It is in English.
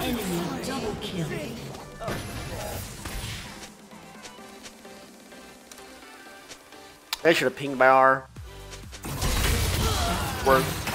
Enemy double kill. They should have pinged by R. Worth.